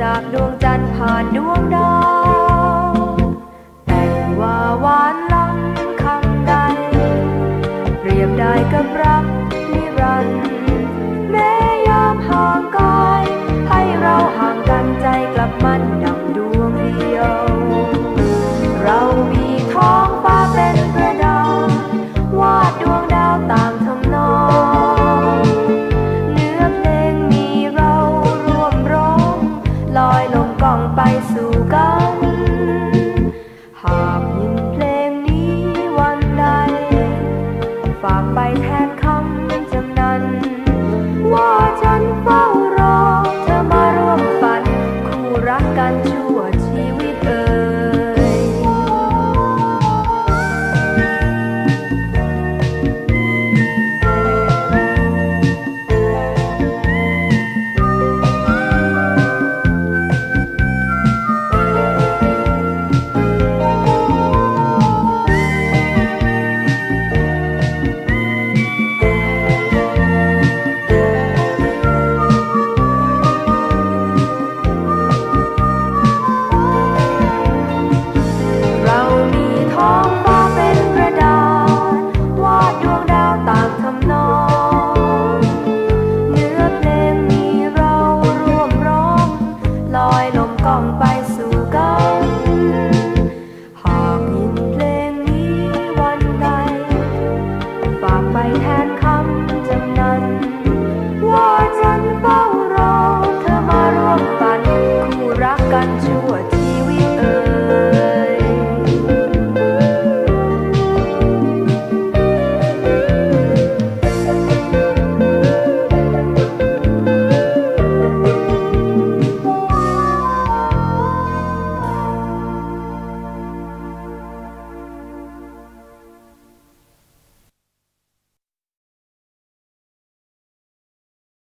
จากดวงจันทร์ผ่านดวงดาว God. อยลมกองไปสู่กัน หากยินเพลงนี้วันใด ฝากไปแทนคำจำนันว่าฉันเฝ้ารอเธอมาร่วมฝันคู่รักกันชู